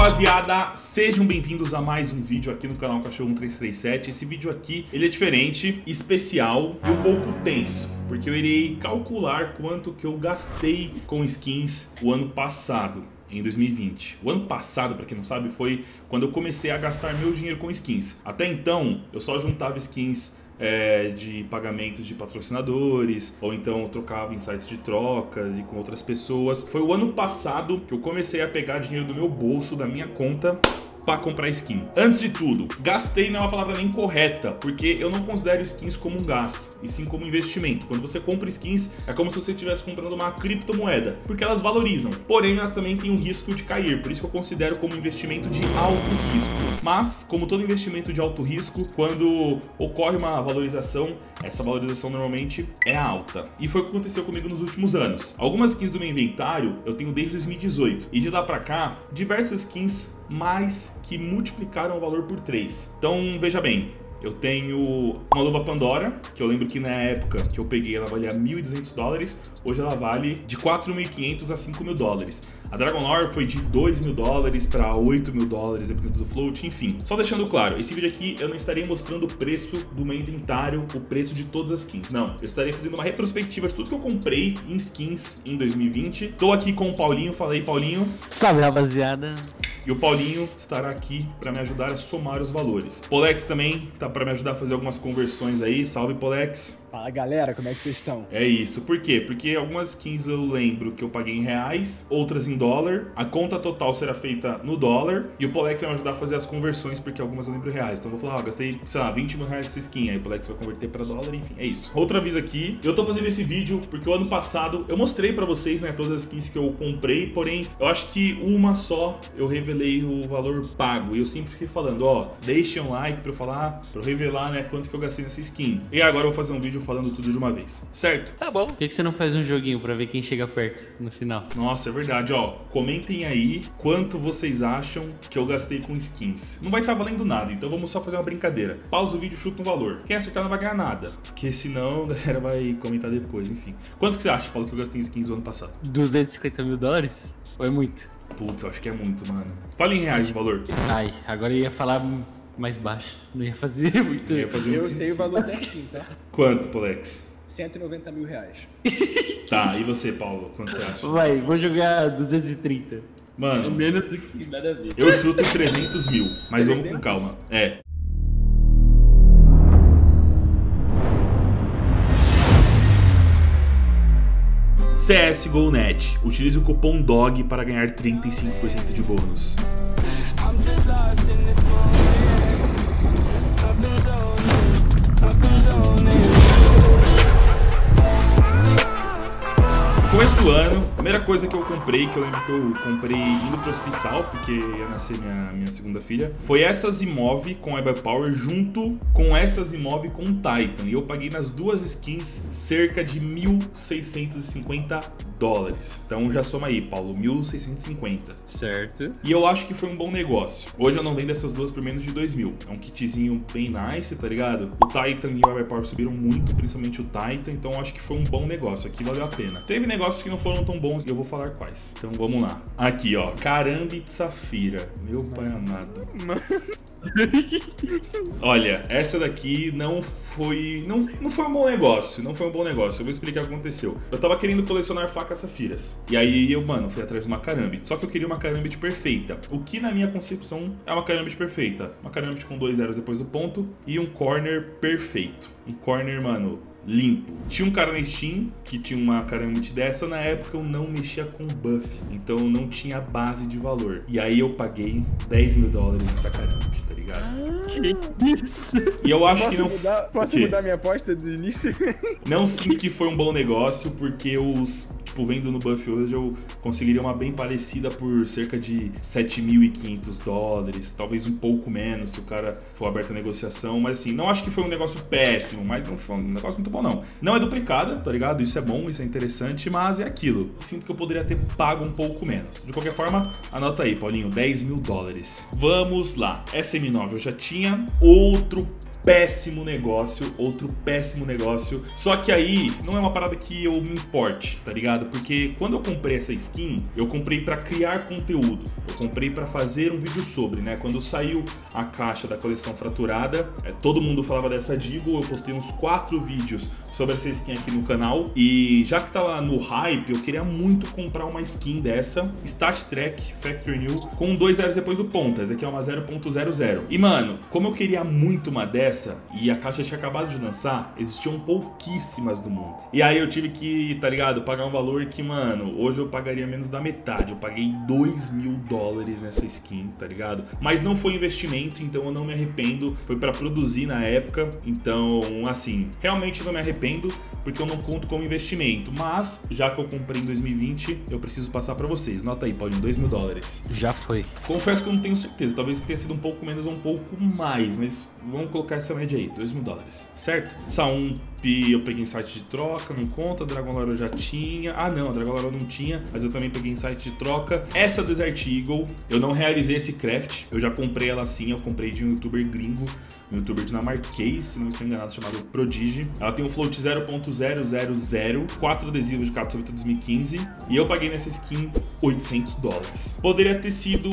rapaziada, sejam bem-vindos a mais um vídeo aqui no canal Cachorro 1337 Esse vídeo aqui, ele é diferente, especial e um pouco tenso Porque eu irei calcular quanto que eu gastei com skins o ano passado em 2020. O ano passado, para quem não sabe, foi quando eu comecei a gastar meu dinheiro com skins. Até então, eu só juntava skins é, de pagamentos de patrocinadores, ou então trocava em sites de trocas e com outras pessoas. Foi o ano passado que eu comecei a pegar dinheiro do meu bolso, da minha conta para comprar skin. Antes de tudo, gastei não é uma palavra nem correta, porque eu não considero skins como um gasto, e sim como investimento. Quando você compra skins, é como se você estivesse comprando uma criptomoeda, porque elas valorizam. Porém, elas também têm o risco de cair, por isso que eu considero como investimento de alto risco. Mas, como todo investimento de alto risco, quando ocorre uma valorização, essa valorização normalmente é alta. E foi o que aconteceu comigo nos últimos anos. Algumas skins do meu inventário eu tenho desde 2018, e de lá para cá, diversas skins mais que multiplicaram o valor por 3. Então, veja bem, eu tenho uma luva Pandora, que eu lembro que na época que eu peguei ela valia 1.200 dólares, hoje ela vale de 4.500 a 5.000 dólares. A Dragon Lore foi de 2 mil dólares para 8 mil dólares, dependendo do float, enfim. Só deixando claro, esse vídeo aqui eu não estarei mostrando o preço do meu inventário, o preço de todas as skins. Não, eu estarei fazendo uma retrospectiva de tudo que eu comprei em skins em 2020. Tô aqui com o Paulinho, falei Paulinho. Salve rapaziada. E o Paulinho estará aqui para me ajudar a somar os valores. Polex também tá para me ajudar a fazer algumas conversões aí. Salve, Polex. Fala galera, como é que vocês estão? É isso, por quê? Porque algumas skins eu lembro que eu paguei em reais, outras em dólar. A conta total será feita no dólar e o Polex vai me ajudar a fazer as conversões, porque algumas eu lembro em reais. Então eu vou falar, ó, gastei, sei lá, 20 mil reais nessa skin. Aí o Polex vai converter para dólar, enfim, é isso. Outra vez aqui, eu tô fazendo esse vídeo porque o ano passado eu mostrei para vocês, né, todas as skins que eu comprei, porém eu acho que uma só eu revelei o valor pago. E eu sempre fiquei falando, ó, deixem um like para eu falar, para eu revelar, né, quanto que eu gastei nessa skin. E agora eu vou fazer um vídeo vídeo falando tudo de uma vez, certo? Tá bom. Por que, que você não faz um joguinho pra ver quem chega perto no final? Nossa, é verdade, ó. Comentem aí quanto vocês acham que eu gastei com skins. Não vai estar tá valendo nada, então vamos só fazer uma brincadeira. Pausa o vídeo, chuta um valor. Quem acertar não vai ganhar nada, porque senão a galera vai comentar depois, enfim. Quanto que você acha, Paulo, que eu gastei em skins no ano passado? 250 mil dólares? Foi muito. Putz, eu acho que é muito, mano. Fala em reais o valor. Ai, agora eu ia falar mais baixo. Não ia fazer muito. Ia fazer eu muito sei sentido. o valor certinho, tá? Quanto, Polex? 190 mil reais. Tá, e você, Paulo? Quanto você acha? Vai, vou jogar 230. Mano. É menos do que nada a ver. Eu chuto 300 mil, mas 300? vamos com calma. É. CSGO.net. Utilize o cupom DOG para ganhar 35% de bônus. Começo do ano, a primeira coisa que eu comprei, que eu lembro que eu comprei indo pro hospital, porque ia nascer minha, minha segunda filha, foi essa Zimov com Eba Power junto com essa Zimov com Titan. E eu paguei nas duas skins cerca de 1.650 dólares. Então já soma aí, Paulo, 1.650. Certo. E eu acho que foi um bom negócio. Hoje eu não vendo essas duas por menos de 2 mil. É um kitzinho bem nice, tá ligado? O Titan e o Eba Power subiram muito, principalmente o Titan, então eu acho que foi um bom negócio. Aqui valeu a pena. Teve negócio negócios que não foram tão bons e eu vou falar quais. Então vamos lá. Aqui, ó. Carambi de Safira. Meu pai amado. Olha, essa daqui não foi. Não, não foi um bom negócio. Não foi um bom negócio. Eu vou explicar o que aconteceu. Eu tava querendo colecionar facas safiras. E aí eu, mano, fui atrás de uma Karambit. Só que eu queria uma Karambit perfeita. O que na minha concepção é uma Karambit perfeita? Uma Karambit com dois zeros depois do ponto e um corner perfeito. Um corner, mano, limpo. Tinha um cara na Steam que tinha uma Karamit dessa, na época eu não mexia com buff, então não tinha base de valor. E aí eu paguei 10 mil dólares nessa Karamit, tá ligado? Ah, que isso? E eu acho posso que não... Mudar, posso mudar minha aposta do início? Não sinto que foi um bom negócio, porque os tipo, vendo no Buff hoje, eu conseguiria uma bem parecida por cerca de 7.500 dólares, talvez um pouco menos se o cara for aberto a negociação, mas assim, não acho que foi um negócio péssimo, mas não foi um negócio muito bom não. Não é duplicada, tá ligado? Isso é bom, isso é interessante, mas é aquilo. Sinto que eu poderia ter pago um pouco menos. De qualquer forma, anota aí, Paulinho, 10 mil dólares. Vamos lá. SM9 eu já tinha outro péssimo negócio, outro péssimo negócio. Só que aí não é uma parada que eu me importe, tá ligado? Porque quando eu comprei essa skin, eu comprei para criar conteúdo. Eu comprei para fazer um vídeo sobre, né? Quando saiu a caixa da coleção fraturada, é, todo mundo falava dessa Digo, eu postei uns quatro vídeos sobre essa skin aqui no canal e já que tava no hype, eu queria muito comprar uma skin dessa, Stat Trek Factory New, com dois zeros depois do ponta. Essa aqui é uma 0.00. E mano, como eu queria muito uma dessa e a caixa tinha acabado de lançar, existiam pouquíssimas do mundo. E aí eu tive que, tá ligado, pagar um valor que, mano, hoje eu pagaria menos da metade. Eu paguei 2 mil dólares nessa skin, tá ligado? Mas não foi investimento, então eu não me arrependo. Foi para produzir na época, então, assim, realmente não me arrependo porque eu não conto como investimento. Mas, já que eu comprei em 2020, eu preciso passar para vocês. Nota aí, pode 2 mil dólares. Já foi. Confesso que eu não tenho certeza. Talvez tenha sido um pouco menos ou um pouco mais, mas vamos colocar essa média aí, 2 mil dólares, certo? Saump eu peguei em site de troca, não conta. Dragon Lore eu já tinha. Ah, não, Dragon Lore eu não tinha, mas eu também peguei em site de troca. Essa Desert Eagle, eu não realizei esse craft. Eu já comprei ela sim, eu comprei de um youtuber gringo um youtuber dinamarquês, se não estou enganado, chamado Prodigy. Ela tem um float 0.000, 4 adesivos de captura 2015 e eu paguei nessa skin 800 dólares. Poderia ter sido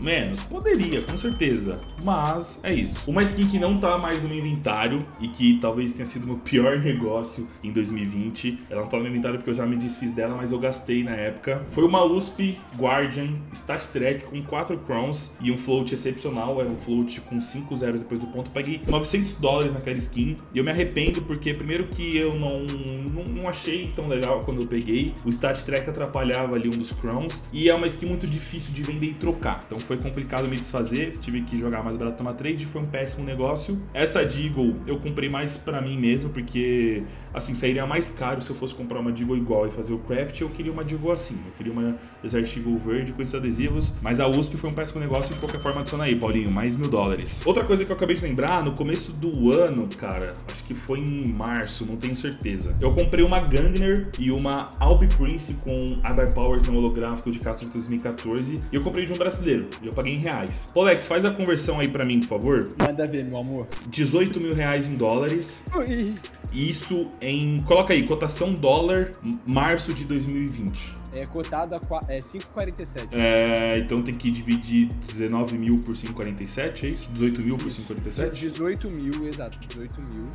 menos, poderia, com certeza, mas é isso. Uma skin que não tá mais no meu inventário e que talvez tenha sido meu pior negócio em 2020. Ela não tá no meu inventário porque eu já me desfiz dela, mas eu gastei na época. Foi uma USP Guardian Stat Track com 4 crowns e um float excepcional, era um float com 5 5 zeros depois do ponto. Paguei 900 dólares naquela skin. E eu me arrependo porque, primeiro, que eu não, não, não achei tão legal quando eu peguei. O Stat Track atrapalhava ali um dos crowns. E é uma skin muito difícil de vender e trocar. Então foi complicado me desfazer. Tive que jogar mais barato tomar trade. Foi um péssimo negócio. Essa Deagle eu comprei mais pra mim mesmo, porque assim, sairia mais caro se eu fosse comprar uma Deagle igual e fazer o craft. Eu queria uma Deagle assim. Eu queria uma Desert Eagle verde com esses adesivos. Mas a USP foi um péssimo negócio. De qualquer forma, adiciona aí, Paulinho. Mais mil dólares. Outra coisa que eu acabei de lembrar, no começo do ano, cara, acho que foi em março, não tenho certeza. Eu comprei uma Gangner e uma Albi Prince com Iby Powers no holográfico de Castro de 2014 e eu comprei de um brasileiro e eu paguei em reais. Polex, faz a conversão aí para mim, por favor. Manda ver, meu amor. 18 mil reais em dólares. Ui. Isso em. Coloca aí, cotação dólar, março de 2020. É cotado a é 5,47. É, então tem que dividir 19 mil por 5,47, é isso? 18 mil por 5,47? 18 mil, exato, 18 mil,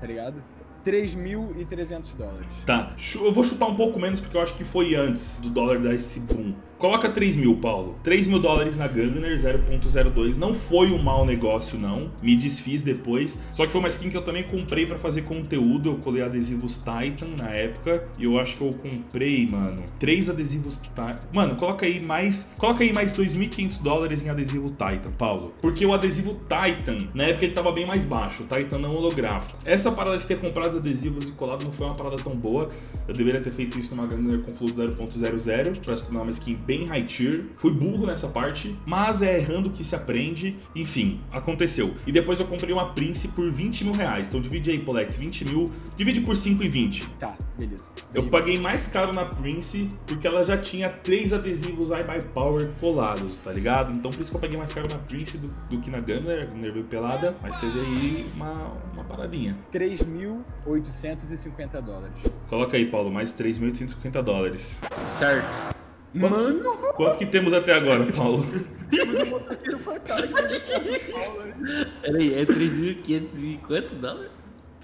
tá ligado? 3.300 dólares. Tá, eu vou chutar um pouco menos porque eu acho que foi antes do dólar dar esse boom. Coloca 3 mil, Paulo. 3 mil dólares na Gangner 0.02. Não foi um mau negócio, não. Me desfiz depois. Só que foi uma skin que eu também comprei para fazer conteúdo. Eu colei adesivos Titan na época. E eu acho que eu comprei, mano, três adesivos Titan. Mano, coloca aí mais. Coloca aí mais 2.500 dólares em adesivo Titan, Paulo. Porque o adesivo Titan, na época ele tava bem mais baixo. O Titan não holográfico. Essa parada de ter comprado adesivos e colado não foi uma parada tão boa. Eu deveria ter feito isso numa Gangner com flow 0.00 pra se tornar uma skin bem high tier. Fui burro nessa parte, mas é errando que se aprende. Enfim, aconteceu. E depois eu comprei uma Prince por 20 mil reais. Então divide aí, Polex, 20 mil. Divide por 5 e 20. Tá, beleza. Eu paguei mais caro na Prince porque ela já tinha três adesivos iBuy Power colados, tá ligado? Então por isso que eu paguei mais caro na Prince do, do que na Gunner. A Gunner veio pelada, mas teve aí uma, uma paradinha. 3.850 dólares. Coloca aí, Paulo, mais 3.850 dólares. Certo. Quanto, Mano! Quanto que temos até agora, Paulo? Temos um motoqueiro fantasma. Peraí, é 3.550 dólares?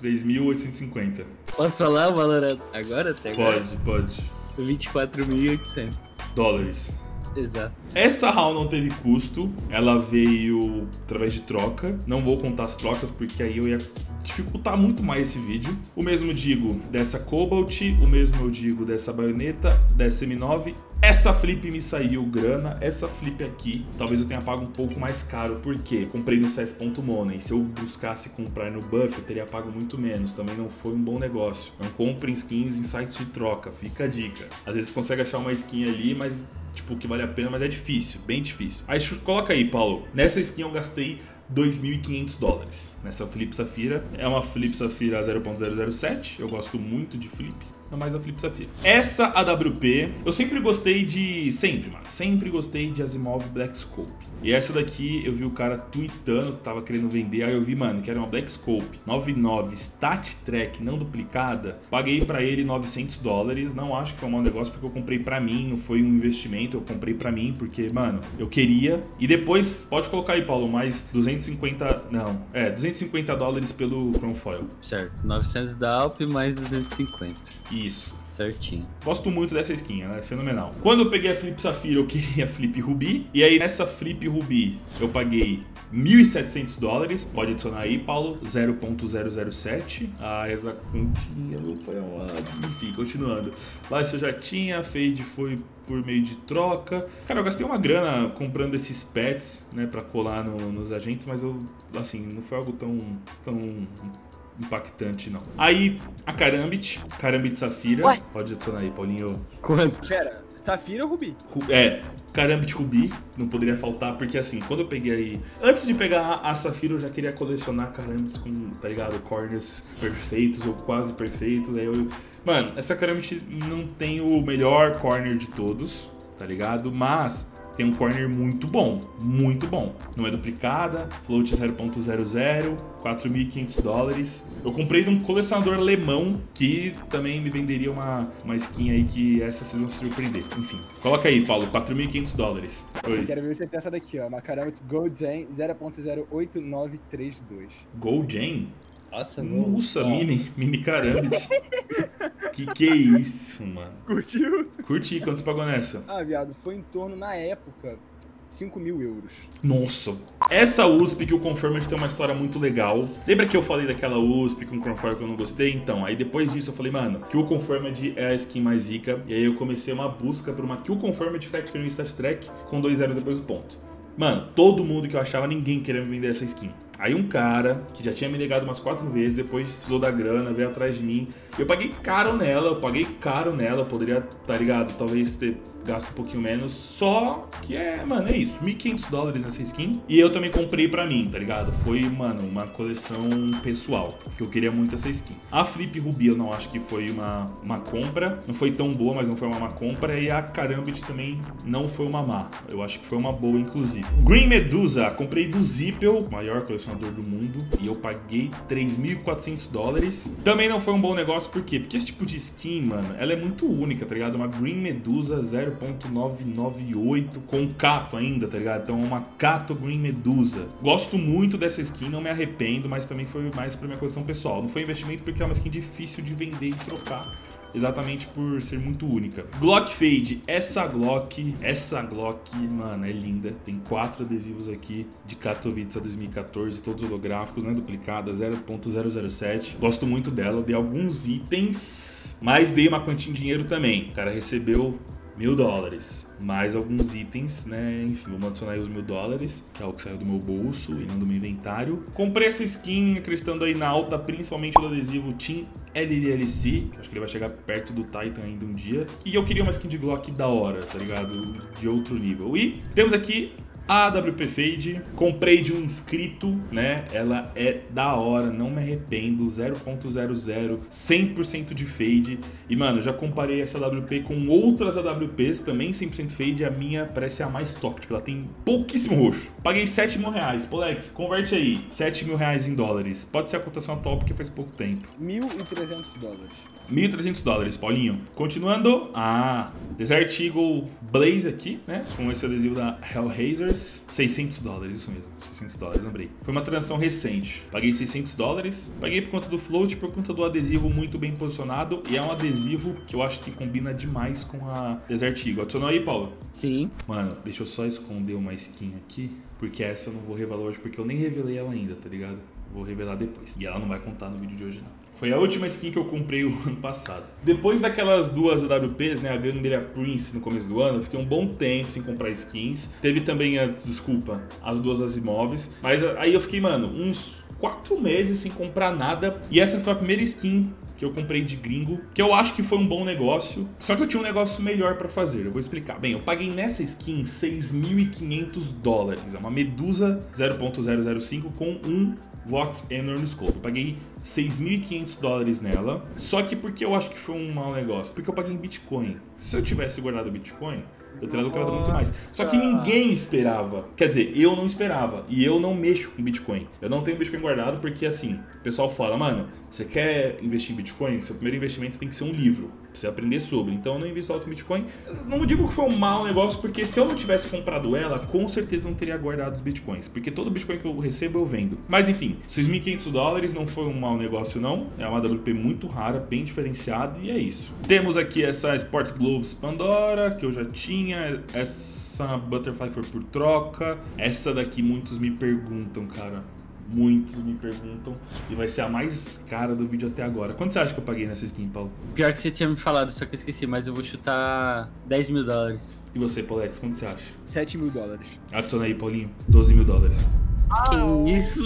3.850. Posso falar o valor agora até agora? Pode, pode. 24.800. Dólares. Exato. Essa HAL não teve custo, ela veio através de troca. Não vou contar as trocas porque aí eu ia dificultar muito mais esse vídeo. O mesmo digo dessa Cobalt, o mesmo eu digo dessa baioneta, dessa M9. Essa flip me saiu grana, essa flip aqui, talvez eu tenha pago um pouco mais caro, porque comprei no CS.money. Se eu buscasse comprar no Buff, eu teria pago muito menos. Também não foi um bom negócio. Não comprem skins em sites de troca, fica a dica. Às vezes você consegue achar uma skin ali, mas tipo, que vale a pena, mas é difícil, bem difícil. Aí coloca aí, Paulo. Nessa skin eu gastei 2.500 dólares nessa Flip Safira. É uma Flip Safira 0.007, eu gosto muito de Flip. Ainda mais a Flip Safira. Essa AWP, eu sempre gostei de. Sempre, mano. Sempre gostei de Asimov Black Scope. E essa daqui eu vi o cara tweetando que tava querendo vender. Aí eu vi, mano, que era uma Black Scope 99 Stat Track não duplicada. Paguei pra ele 900 dólares. Não acho que foi um mau negócio porque eu comprei pra mim, não foi um investimento. Eu comprei pra mim porque, mano, eu queria. E depois, pode colocar aí, Paulo, mais 250. Não, é, 250 dólares pelo Chrome Foil. Certo, 900 da Alp mais 250. Isso. Certinho. Gosto muito dessa skin, ela é fenomenal. Quando eu peguei a Flip Safira, eu queria a Flip Ruby. E aí nessa Flip Ruby eu paguei 1.700 dólares. Pode adicionar aí, Paulo. 0.007. Ah, essa continha, meu pai amado. Enfim, continuando. Lá isso eu já tinha. A Fade foi por meio de troca. Cara, eu gastei uma grana comprando esses pets, né, pra colar no- nos agentes, mas eu, assim, não foi algo tão, tão impactante, não. Aí, a Karambit, Karambit Safira. Ué? Pode adicionar aí, Paulinho. Quanto? Pera, Safira ou Rubi? Ru- É, Karambit Ruby, não poderia faltar, porque assim, quando eu peguei aí. Antes de pegar a Safira, eu já queria colecionar Karambits com, tá ligado? Corners perfeitos ou quase perfeitos. Aí eu. Mano, essa Karambit não tem o melhor corner de todos, tá ligado? Mas. Tem um corner muito bom, muito bom. Não é duplicada, float 0.00, 4.500 dólares. Eu comprei de um colecionador alemão que também me venderia uma, uma skin aí que essa vocês vão se surpreender. Enfim, coloca aí, Paulo, 4.500 dólares. Oi. Quero ver você tem essa daqui, ó. Macaramits Golden 0.08932. Gold Nossa, Nossa, mini, mini carambit. que que é isso, mano? Curtiu? Curti, quanto você pagou nessa? Ah, viado, foi em torno, na época, 5 mil euros. Nossa, essa USP que o Confirmed tem uma história muito legal. Lembra que eu falei daquela USP com o Confirmed que eu não gostei? Então, aí depois disso eu falei, mano, que o Confirmed é a skin mais zica. E aí eu comecei uma busca por uma Kill Confirmed Factory Stat Track com dois zeros depois do ponto. Mano, todo mundo que eu achava, ninguém queria me vender essa skin. Aí um cara, que já tinha me negado umas quatro vezes, depois precisou da grana, veio atrás de mim. Eu paguei caro nela, eu paguei caro nela, eu poderia, tá ligado? Talvez ter gasto um pouquinho menos. Só que é, mano, é isso. 1.500 dólares nessa skin. E eu também comprei pra mim, tá ligado? Foi, mano, uma coleção pessoal. Que eu queria muito essa skin. A Flip Ruby eu não acho que foi uma, uma compra. Não foi tão boa, mas não foi uma má compra. E a Karambit também não foi uma má. Eu acho que foi uma boa, inclusive. Green Medusa, comprei do Zippel, maior colecionador do mundo. E eu paguei 3.400 dólares. Também não foi um bom negócio, por quê? Porque esse tipo de skin, mano, ela é muito única, tá ligado? Uma Green Medusa 0.998 com Cato ainda, tá ligado? Então é uma Cato Green Medusa. Gosto muito dessa skin, não me arrependo, mas também foi mais pra minha coleção pessoal. Não foi investimento porque é uma skin difícil de vender e trocar exatamente por ser muito única. Glock Fade, essa Glock, essa Glock, mano, é linda. Tem quatro adesivos aqui de Katowice 2014, todos holográficos, não é duplicada, 0.007. Gosto muito dela, dei alguns itens, mas dei uma quantia em dinheiro também. O cara recebeu mil dólares. Mais alguns itens, né? Enfim, vamos adicionar aí os mil dólares, que é o que saiu do meu bolso e não do meu inventário. Comprei essa skin acreditando aí na alta, principalmente do adesivo Team LDLC, acho que ele vai chegar perto do Titan ainda um dia. E eu queria uma skin de Glock da hora, tá ligado? De outro nível. E temos aqui a AWP Fade, comprei de um inscrito, né? Ela é da hora, não me arrependo, 0.00, 100% de fade. E mano, já comparei essa AWP com outras AWPs, também 100% fade, a minha parece a mais top, tipo, ela tem pouquíssimo roxo. Paguei 7 mil reais, Polex, converte aí, 7 mil reais em dólares. Pode ser a cotação atual porque faz pouco tempo. 1.300 dólares. 1.300 dólares, Paulinho. Continuando, ah, Desert Eagle Blaze aqui, né? Com esse adesivo da Hellraisers. 600 dólares, isso mesmo. 600 dólares, lembrei. Foi uma transação recente. Paguei 600 dólares. Paguei por conta do float, por conta do adesivo muito bem posicionado. E é um adesivo que eu acho que combina demais com a Desert Eagle. Adicionou aí, Paulo? Sim. Mano, deixa eu só esconder uma skin aqui. Porque essa eu não vou revelar hoje, porque eu nem revelei ela ainda, tá ligado? Vou revelar depois. E ela não vai contar no vídeo de hoje, não. Foi a última skin que eu comprei o ano passado. Depois daquelas duas AWPs, né, a Gun e a Prince no começo do ano, eu fiquei um bom tempo sem comprar skins. Teve também, a, desculpa, as duas Asimovs. Mas aí eu fiquei, mano, uns quatro meses sem comprar nada. E essa foi a primeira skin que eu comprei de gringo, que eu acho que foi um bom negócio. Só que eu tinha um negócio melhor pra fazer. Eu vou explicar. Bem, eu paguei nessa skin 6.500 dólares. É uma Medusa 0.005 com um Vox Enormous Scope. Eu paguei 6.500 dólares nela. Só que porque eu acho que foi um mau negócio? Porque eu paguei em Bitcoin. Se eu tivesse guardado Bitcoin, eu teria lucrado muito mais. Só que ninguém esperava. Quer dizer, eu não esperava. E eu não mexo com Bitcoin. Eu não tenho Bitcoin guardado porque, assim, o pessoal fala, mano, você quer investir em Bitcoin? Seu primeiro investimento tem que ser um livro. Pra você aprender sobre. Então eu não invisto alto em Bitcoin. Não digo que foi um mau negócio, porque se eu não tivesse comprado ela, com certeza não teria guardado os Bitcoins. Porque todo Bitcoin que eu recebo eu vendo. Mas enfim, 6.500 dólares não foi um mau negócio, não. É uma WP muito rara, bem diferenciada. E é isso. Temos aqui essa Sport Gloves Pandora, que eu já tinha. Essa Butterfly foi por troca. Essa daqui muitos me perguntam, cara Muitos me perguntam. E vai ser a mais cara do vídeo até agora. Quanto você acha que eu paguei nessa skin, Paulo? Pior que você tinha me falado, só que eu esqueci, mas eu vou chutar 10 mil dólares. E você, Polex, quanto você acha? 7 mil dólares. Adiciona aí, Paulinho. 12 mil dólares. Que isso?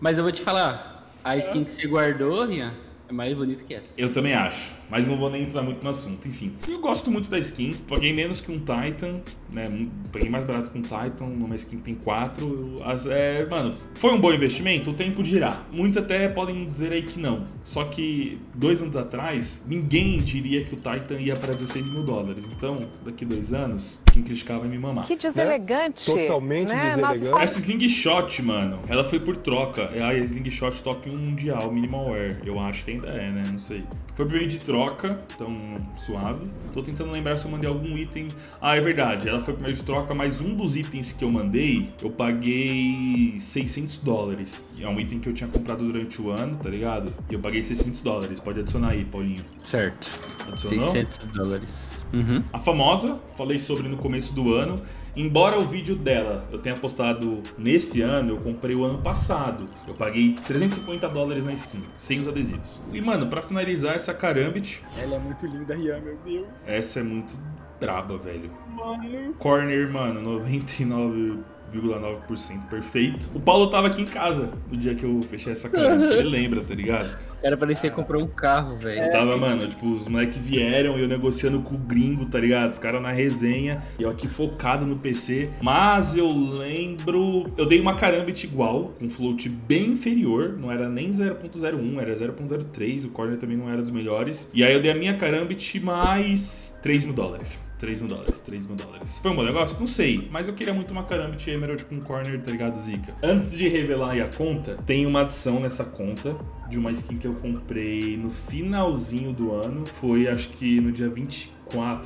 Mas eu vou te falar, a skin que você guardou, Rian, é mais bonita que essa. Eu também acho, mas não vou nem entrar muito no assunto. Enfim, eu gosto muito da skin. Paguei menos que um Titan, né? Paguei mais barato que um Titan, numa skin que tem quatro. As, é, mano, foi um bom investimento? O tempo dirá. Muitos até podem dizer aí que não. Só que dois anos atrás, ninguém diria que o Titan ia para 16 mil dólares. Então, daqui dois anos, quem criticava vai me mamar. Que deselegante. Né? Totalmente né? deselegante. Essa slingshot, mano, ela foi por troca. É a slingshot top 1 mundial, minimal wear. Eu acho que ainda é, né? Não sei. Foi por meio de troca, então suave. Tô tentando lembrar se eu mandei algum item. Ah, é verdade. Ela foi por meio de troca, mas um dos itens que eu mandei, eu paguei 600 dólares. É um item que eu tinha comprado durante o ano, tá ligado? E eu paguei 600 dólares. Pode adicionar aí, Paulinho. Certo. Adicionou? 600 dólares. Uhum. A famosa, falei sobre no começo do ano. Embora o vídeo dela eu tenha postado nesse ano, eu comprei o ano passado. Eu paguei 350 dólares na skin, sem os adesivos. E mano, para finalizar essa Karambit. Ela é muito linda, Rian, meu Deus. Essa é muito braba, velho. Mano. Corner, mano, 99 0,9% perfeito. O Paulo tava aqui em casa no dia que eu fechei essa cara. Ele lembra, tá ligado? Era parecia que comprou um carro, velho. Eu tava, mano, tipo, os moleques vieram e eu negociando com o gringo, tá ligado? Os caras na resenha e eu aqui focado no PC. Mas eu lembro. Eu dei uma carambit igual, com float bem inferior. Não era nem 0.01, era 0.03. O corner também não era dos melhores. E aí eu dei a minha carambit mais 3 mil dólares. 3 mil dólares, 3 mil dólares. Foi um bom negócio? Não sei, mas eu queria muito uma Karambit Emerald com corner, tá ligado, Zika? Antes de revelar a conta, tem uma adição nessa conta de uma skin que eu comprei no finalzinho do ano. Foi, acho que no dia 24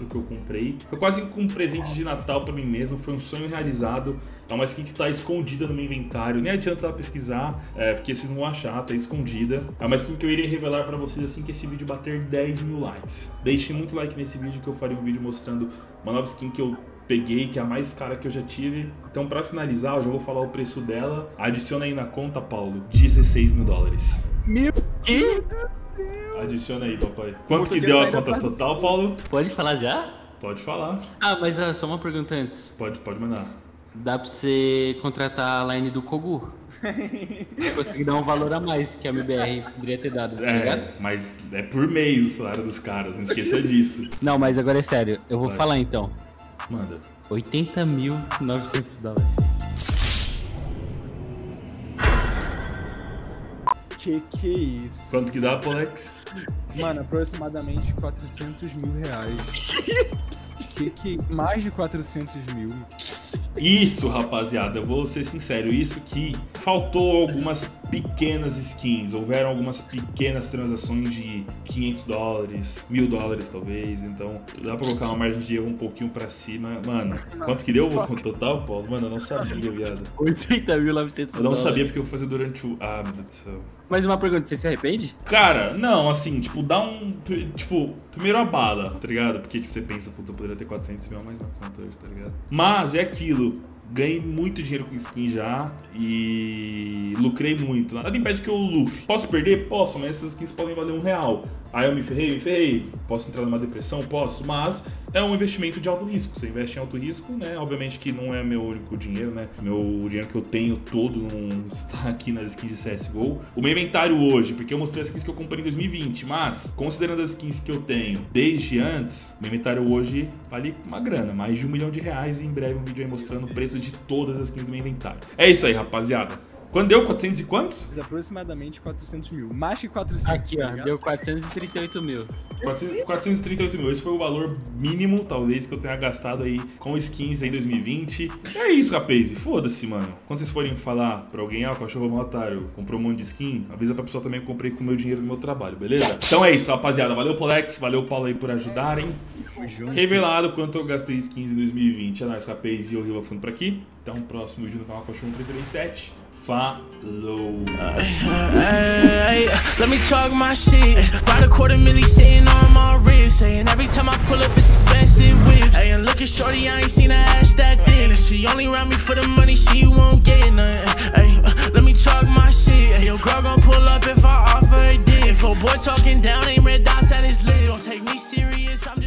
que eu comprei. Foi quase um presente de Natal para mim mesmo, foi um sonho realizado. É uma skin que tá escondida no meu inventário. Nem adianta pesquisar, é, porque vocês não vão achar, tá escondida. É uma skin que eu iria revelar para vocês assim que esse vídeo bater 10 mil likes. Deixem muito like nesse vídeo que eu farei um vídeo mostrando uma nova skin que eu peguei, que é a mais cara que eu já tive. Então, para finalizar, eu já vou falar o preço dela. Adiciona aí na conta, Paulo, 16 mil dólares. Meu Que? Adiciona aí, papai. Quanto que deu a conta total, Paulo? Pode falar já? Pode falar. Ah, mas ah, só uma pergunta antes. Pode, pode mandar. Dá pra você contratar a line do Kogu? Você consegue dar um valor a mais que a MBR poderia ter dado, tá ligado? É, mas é por mês o salário dos caras, não esqueça disso. Não, mas agora é sério. Eu vou Vai. falar então. Manda. 80.900 dólares. Que que é isso? Quanto que dá, Polex? Mano, aproximadamente 400 mil reais. Que que... Mais de 400 mil. Isso, rapaziada, eu vou ser sincero, isso que faltou algumas pequenas skins, houveram algumas pequenas transações de 500 dólares, mil dólares talvez, então dá pra colocar uma margem de erro um pouquinho pra cima. Mano, quanto que deu o total, Paulo? Mano, eu não sabia, viado. 80.900 Eu não sabia porque eu vou fazer durante o... Ah, meu Deus do céu. Mas uma pergunta, você se arrepende? Cara, não, assim, tipo, dá um. Tipo, primeiro a bala, tá ligado? Porque, tipo, você pensa, puta, eu poderia ter 400 mil a mais na conta hoje, tá ligado? Mas é aquilo. Ganhei muito dinheiro com skin já e lucrei muito. Nada impede que eu lucre. Posso perder? Posso, mas essas skins podem valer um real. Aí eu me ferrei, me ferrei. Posso entrar numa depressão? Posso, mas é um investimento de alto risco. Você investe em alto risco, né? Obviamente que não é meu único dinheiro, né? Meu dinheiro que eu tenho todo não está aqui nas skins de CSGO. O meu inventário hoje, porque eu mostrei as skins que eu comprei em 2020, mas considerando as skins que eu tenho desde antes, meu inventário hoje vale uma grana, mais de um milhão de reais. E em breve um vídeo aí mostrando o preço de todas as skins do meu inventário. É isso aí, rapaziada. Quando deu 400 e quantos? Mas aproximadamente 400 mil. Mais que 400. Aqui, ó, deu 438 mil. 400, 438 mil. Esse foi o valor mínimo, talvez, que eu tenha gastado aí com skins em 2020. É isso, rapaz. Foda-se, mano. Quando vocês forem falar pra alguém, ah, o cachorro é um otário, comprou um monte de skin, avisa pra pessoa também que eu comprei com o meu dinheiro do meu trabalho, beleza? Então é isso, rapaziada. Valeu, Polex. Valeu, Paulo aí por ajudarem. Revelado quanto eu gastei skins em 2020. É nóis, rapaz. E eu Riva Fundo por aqui. Então, próximo vídeo no canal Cachorro 337. Falou! Hey, let me talk my shit. About a quarter milli sitting on my wrist. Saying every time I pull up, it's expensive whips. Hey, and look at Shorty, I ain't seen her ass that thin. And she only around me for the money, she won't get nothing. Hey, let me talk my shit. Hey, your girl gon' pull up if I offer a dick. If a boy talking down, ain't red dots at his lip. Don't take me serious, I'm just.